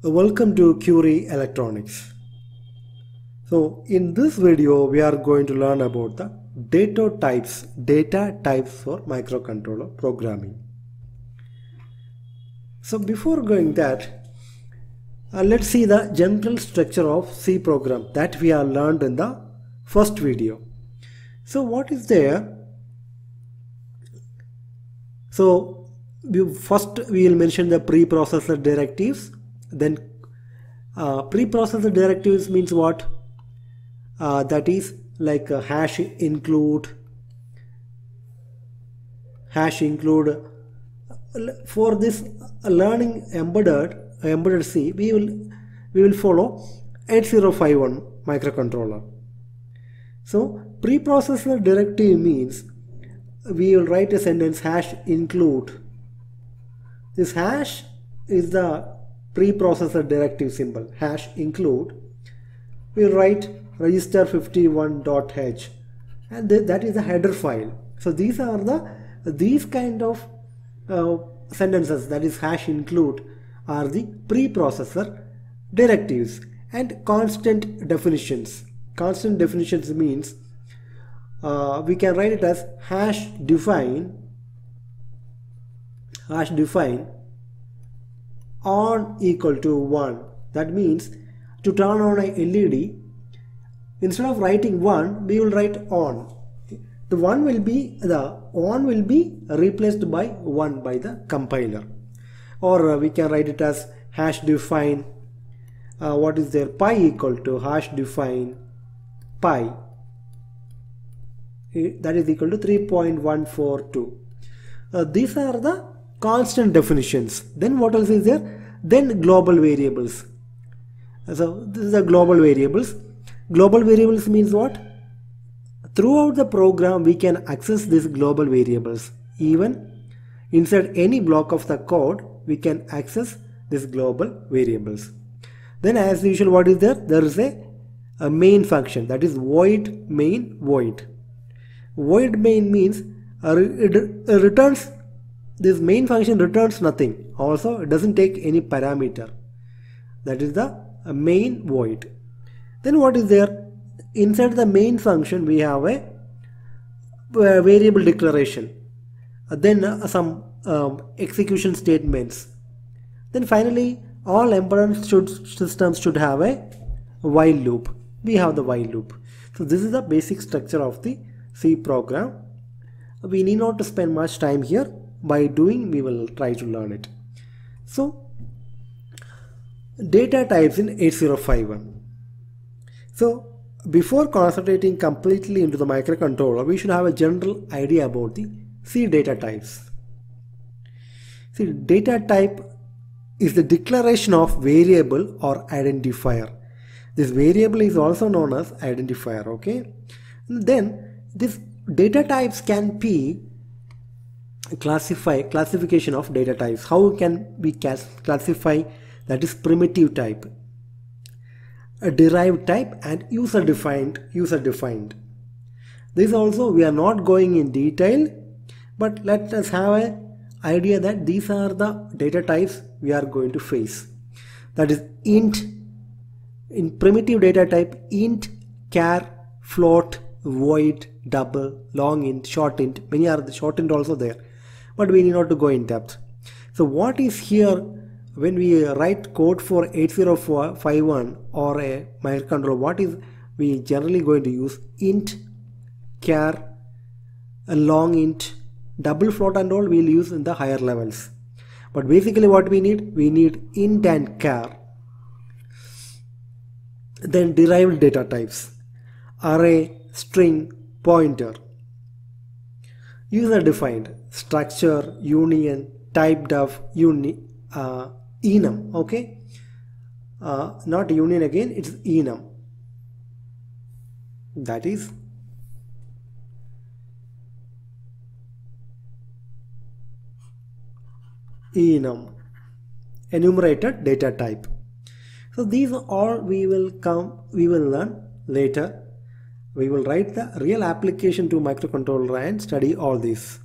Welcome to Curie Electronics. So in this video we are going to learn about the data types, data types for microcontroller programming. So before going that, uh, let's see the general structure of C program that we have learned in the first video. So what is there? So first we will mention the preprocessor directives then uh, preprocessor directives means what? Uh, that is like a hash include hash include for this learning embedded embedded C we will we will follow 8051 microcontroller. So preprocessor directive means we will write a sentence hash include. This hash is the preprocessor directive symbol hash include we write register 51.h and th that is a header file. So these are the these kind of uh, sentences that is hash include are the preprocessor directives and constant definitions. Constant definitions means uh, we can write it as hash define hash define on equal to 1 that means to turn on a LED instead of writing 1 we will write on. The 1 will be the on will be replaced by 1 by the compiler. Or uh, we can write it as hash define uh, what is there? Pi equal to hash define pi. That is equal to 3.142 uh, these are the constant definitions. Then what else is there? Then global variables. So this is the global variables. Global variables means what? Throughout the program we can access these global variables. Even inside any block of the code we can access these global variables. Then as usual what is there? There is a, a main function. That is void main void. Void main means it returns this main function returns nothing. Also it doesn't take any parameter. That is the main void. Then what is there? Inside the main function we have a, a variable declaration. Uh, then uh, some um, execution statements. Then finally all embedded should, systems should have a while loop. We have the while loop. So this is the basic structure of the C program. We need not to spend much time here by doing we will try to learn it. So data types in 8051 so before concentrating completely into the microcontroller we should have a general idea about the C data types. See data type is the declaration of variable or identifier. This variable is also known as identifier okay? Then this data types can be classify classification of data types. How can we classify that is primitive type? A derived type and user defined user defined. This also we are not going in detail but let us have a idea that these are the data types we are going to face. That is int in primitive data type int char float void double long int short int. Many are the short int also there but we need not to go in depth. So what is here when we write code for 8051 or a microcontroller, what is we generally going to use int, char, a long int, double float and all we'll use in the higher levels. But basically what we need, we need int and char. Then derived data types, array, string, pointer. User defined, structure, union, typedef uni, uh, enum, okay? Uh, not union again, it's enum. That is enum, enumerated data type. So these are all we will come, we will learn later we will write the real application to microcontroller and study all this.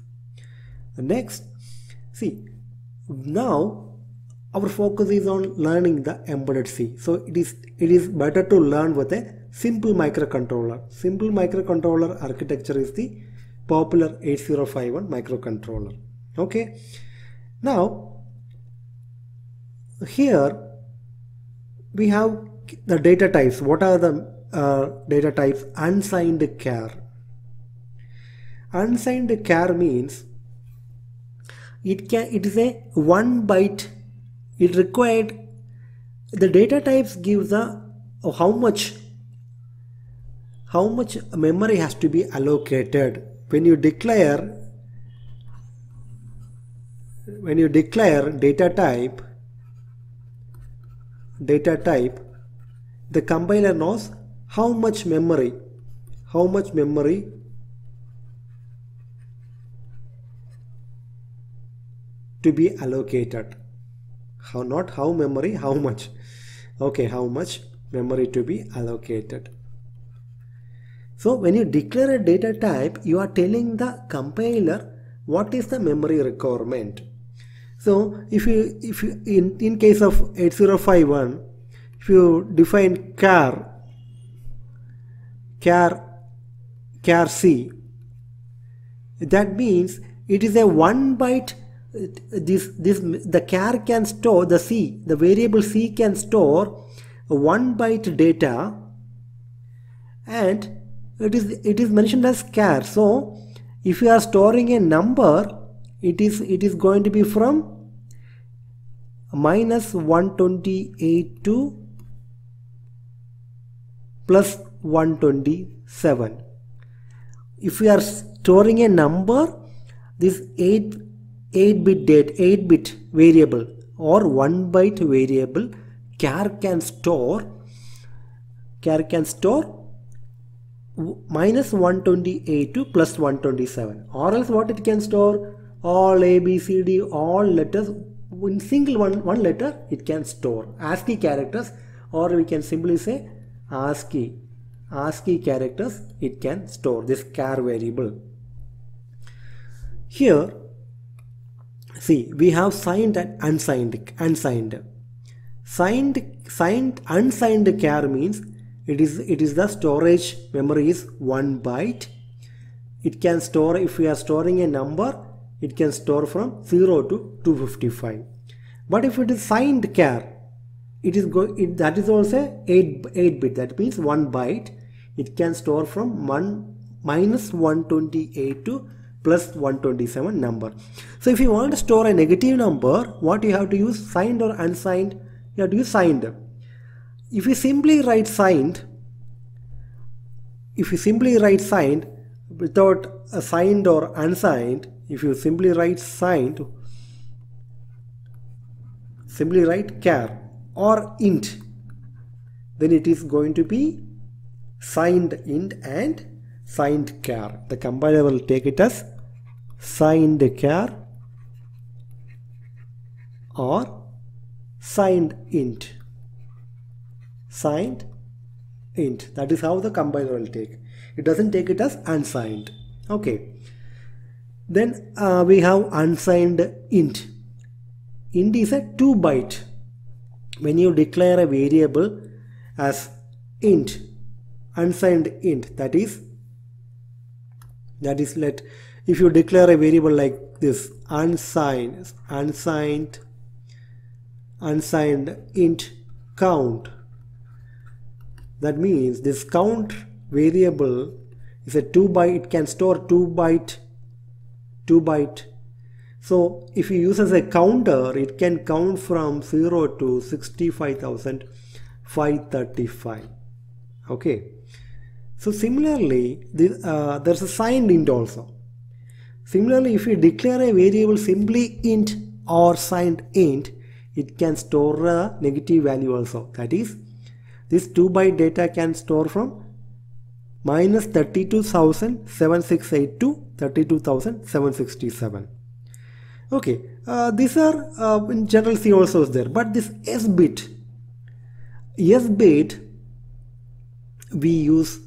Next, see, now our focus is on learning the embedded C. So it is it is better to learn with a simple microcontroller. Simple microcontroller architecture is the popular 8051 microcontroller. Okay. Now here we have the data types. What are the uh, data types? Unsigned char. Unsigned char means it can it is a one byte. It required the data types gives the how much how much memory has to be allocated. When you declare when you declare data type data type the compiler knows how much memory how much memory to be allocated. How not how memory how much. Okay how much memory to be allocated. So when you declare a data type you are telling the compiler what is the memory requirement. So if you if you in in case of 8051 if you define char char char c that means it is a one byte this this the char can store the c the variable c can store one byte data and it is it is mentioned as char. So if you are storing a number it is it is going to be from minus 128 to plus 127 if we are storing a number this 8 8 bit date 8 bit variable or 1 byte variable char can store char can store minus 128 to plus 127 or else what it can store? All a b c d all letters in single one one letter it can store. Ascii characters or we can simply say ascii ascii characters it can store this char variable. Here See, we have signed and unsigned. Unsigned. Signed, signed, unsigned char means it is it is the storage memory is one byte. It can store if we are storing a number, it can store from 0 to 255. But if it is signed char, it is go it, that is also 8 8 bit. That means one byte. It can store from one minus 128 to plus 127 number. So if you want to store a negative number, what you have to use signed or unsigned? You have to use signed. If you simply write signed, if you simply write signed without signed or unsigned, if you simply write signed, simply write char or int, then it is going to be signed int and signed char. The compiler will take it as signed char or signed int? Signed int. That is how the compiler will take. It doesn't take it as unsigned. Okay. Then uh, we have unsigned int. Int is a 2 byte. When you declare a variable as int unsigned int that is that is let if you declare a variable like this unsigned unsigned unsigned int count that means this count variable is a 2 byte it can store 2 byte 2 byte. So if you use as a counter it can count from 0 to 65535 okay. So similarly the, uh, there's a signed int also Similarly, if we declare a variable simply int or signed int, it can store a negative value also. That is, this 2 byte data can store from minus 32,768 to 32,767. Okay, uh, these are uh, in general C also is there, but this S bit, S bit we use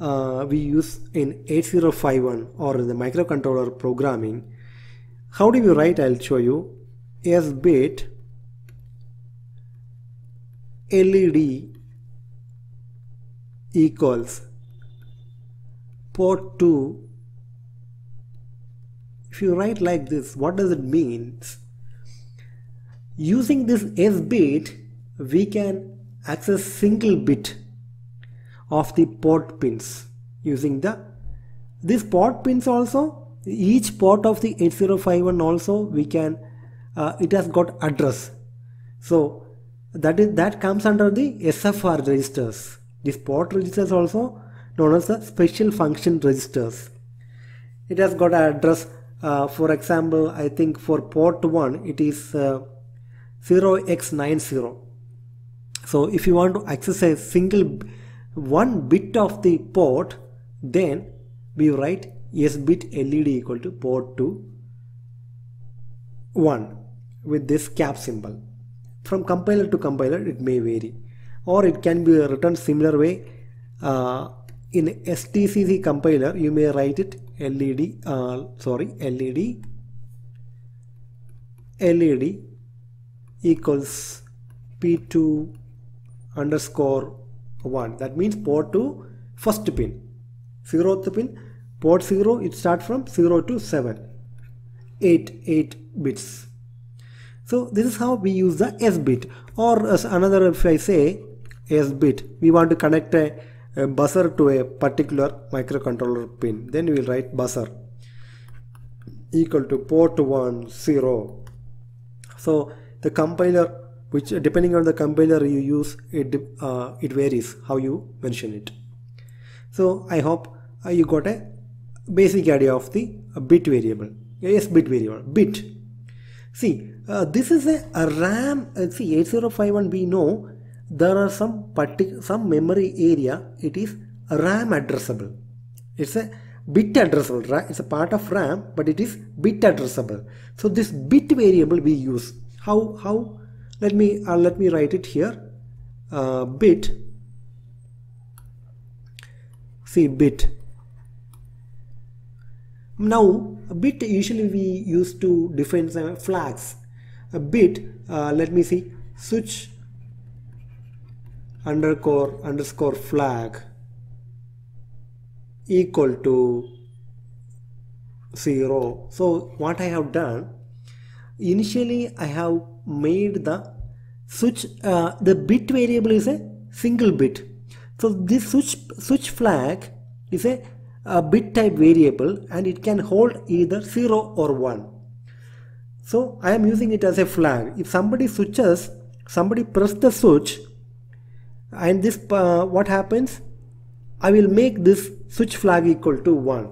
uh, we use in 8051 or in the microcontroller programming. How do we write? I'll show you. S bit LED equals port 2 if you write like this what does it mean? Using this S bit we can access single bit of the port pins using the this port pins also each port of the 8051 also we can uh, it has got address. So that is that comes under the SFR registers. These port registers also known as the special function registers. It has got address uh, for example I think for port 1 it is uh, 0x90 so if you want to access a single one bit of the port then we write s bit led equal to port to 1 with this cap symbol. From compiler to compiler it may vary. Or it can be written similar way uh, in SDCC compiler you may write it LED uh, sorry LED LED equals P2 underscore 1 that means port to first pin. Zeroth pin. Port 0 it starts from 0 to 7 8 8 bits. So this is how we use the S bit. Or as another if I say S bit. We want to connect a, a buzzer to a particular microcontroller pin. Then we will write buzzer. Equal to port 1 0 so the compiler which depending on the compiler you use it uh, it varies how you mention it. So I hope uh, you got a basic idea of the uh, bit variable. Yes bit variable bit. See uh, this is a, a RAM uh, see 8051 we know there are some particular some memory area it is RAM addressable. It's a bit addressable right it's a part of RAM but it is bit addressable. So this bit variable we use how how let me uh, let me write it here. Uh, bit. See bit. Now a bit usually we use to define some flags. A bit uh, let me see. Switch. Underscore underscore flag. Equal to 0 so what I have done initially I have made the switch uh, the bit variable is a single bit. So this switch switch flag is a, a bit type variable and it can hold either 0 or 1 so I am using it as a flag. If somebody switches somebody press the switch and this uh, what happens? I will make this switch flag equal to 1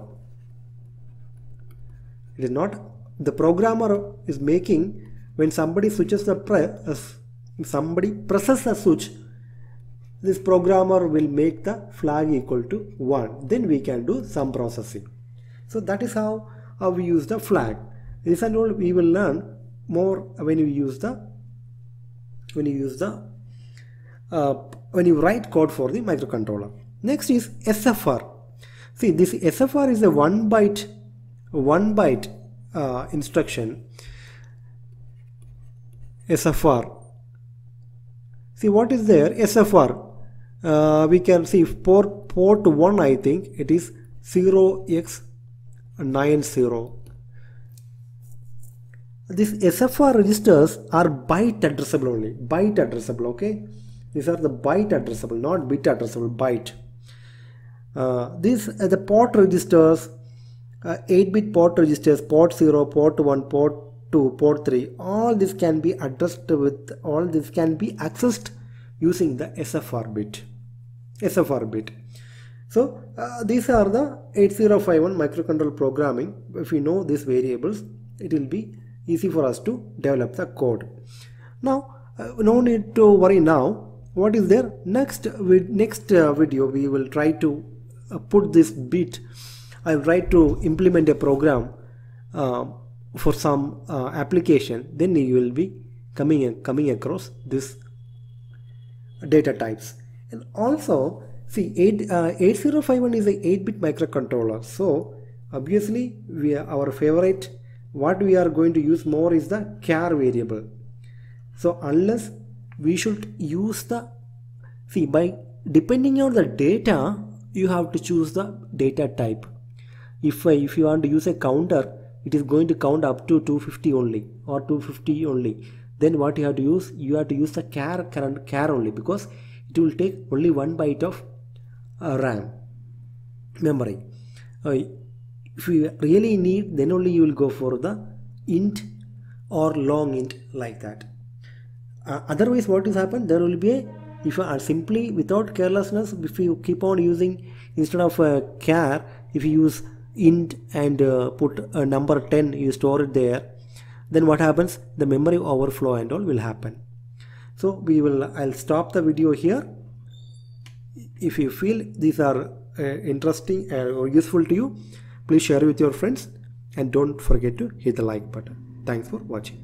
it is not the programmer is making when somebody switches the press somebody presses the switch this programmer will make the flag equal to 1 then we can do some processing. So that is how, how we use the flag. This and all we will learn more when you use the when you use the uh, when you write code for the microcontroller. Next is SFR see this SFR is a one byte one byte uh, instruction SFR. See what is there? SFR. Uh, we can see port port 1 I think it is 0x90. These SFR registers are byte addressable only. Byte addressable, okay? These are the byte addressable, not bit addressable, byte. Uh, these uh, the port registers, 8-bit uh, port registers, port 0, port 1, port to port 3 all this can be addressed with all this can be accessed using the SFR bit SFR bit so uh, these are the 8051 microcontroller programming. If we know these variables it will be easy for us to develop the code. Now uh, no need to worry now. What is there? Next with next uh, video we will try to uh, put this bit. I'll try to implement a program uh, for some uh, application then you will be coming coming across this data types. And also see 8 uh, 8051 is a 8-bit microcontroller. So obviously we are, our favorite what we are going to use more is the char variable. So unless we should use the see by depending on the data you have to choose the data type. If if you want to use a counter it is going to count up to 250 only or 250 only. Then what you have to use? You have to use the char current char only because it will take only one byte of uh, ram memory. Uh, if you really need then only you will go for the int or long int like that. Uh, otherwise what is happen? There will be a if you are simply without carelessness if you keep on using instead of uh, char if you use int and uh, put a number 10 you store it there. Then what happens? The memory overflow and all will happen. So we will i'll stop the video here. If you feel these are uh, interesting or useful to you please share with your friends. And don't forget to hit the like button. Thanks for watching